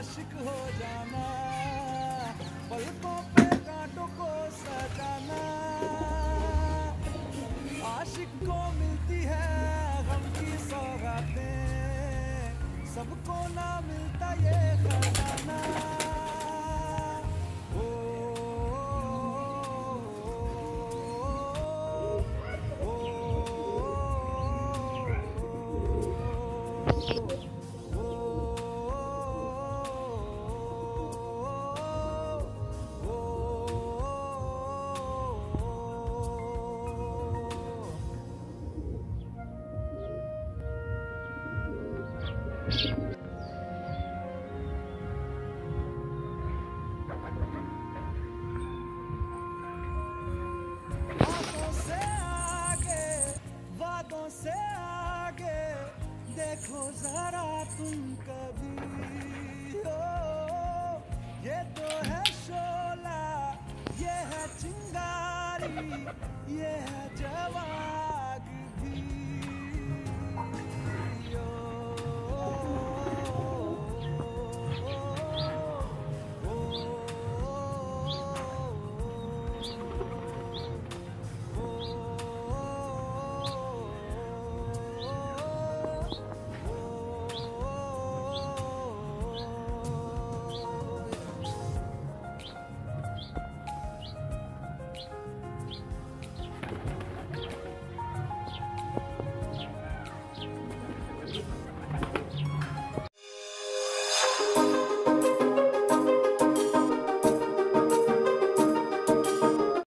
आशिक हो जाना, पलकों पे कांटों को सजाना। आशिक को मिलती है गम की सौगातें, सबको ना मिलता देखो जरा तुम कभी। ये तो है शोला ये है चिंगारी ये